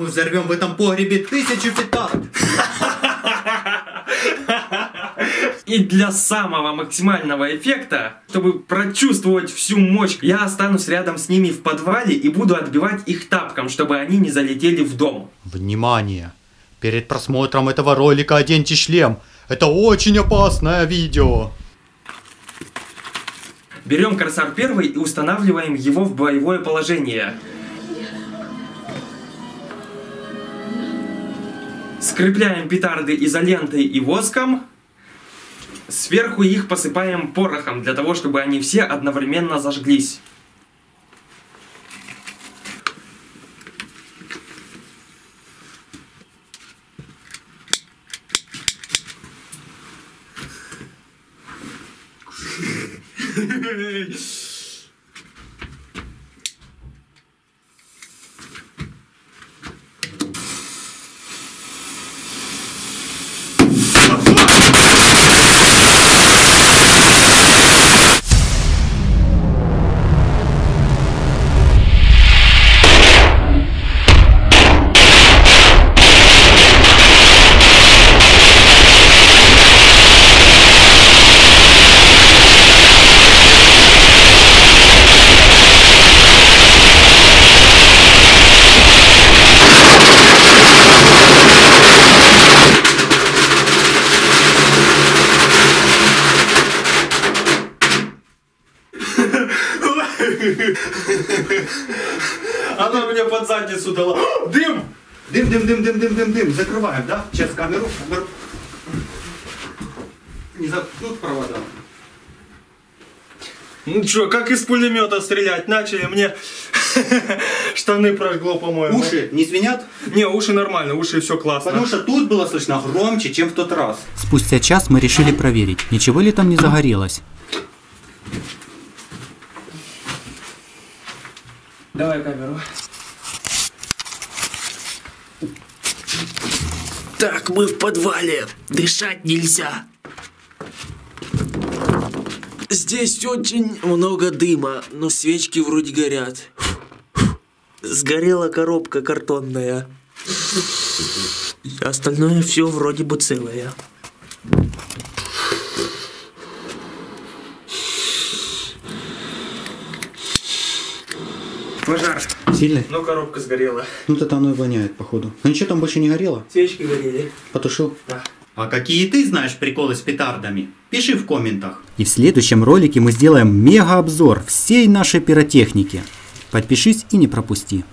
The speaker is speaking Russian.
Мы взорвем в этом погребе тысячу петард. И для самого максимального эффекта, чтобы прочувствовать всю мощь, я останусь рядом с ними в подвале и буду отбивать их тапком, чтобы они не залетели в дом. Внимание! Перед просмотром этого ролика оденьте шлем. Это очень опасное видео. Берем корсар первый и устанавливаем его в боевое положение. Скрепляем петарды изолентой и воском. Сверху их посыпаем порохом, для того, чтобы они все одновременно зажглись. Она мне под задницу дала. Дым! Дым, дым, дым, дым, дым, дым, дым. Закрываем, да? Сейчас камеру. камеру. Не заткнут провода. Ну чё, как из пулемета стрелять начали? Мне штаны прожгло, по-моему. Уши не звенят? Не, уши нормально, уши все классно. Потому что тут было слышно громче, чем в тот раз. Спустя час мы решили проверить, ничего ли там не загорелось. Давай камеру. Так, мы в подвале. Дышать нельзя. Здесь очень много дыма, но свечки вроде горят. Сгорела коробка картонная. Остальное все вроде бы целое. Пожар. Сильный? Ну, коробка сгорела. Ну, то оно и воняет, походу. Ну, ничего там больше не горело? Свечки горели. Потушил? Да. А какие ты знаешь приколы с петардами? Пиши в комментах. И в следующем ролике мы сделаем мега обзор всей нашей пиротехники. Подпишись и не пропусти.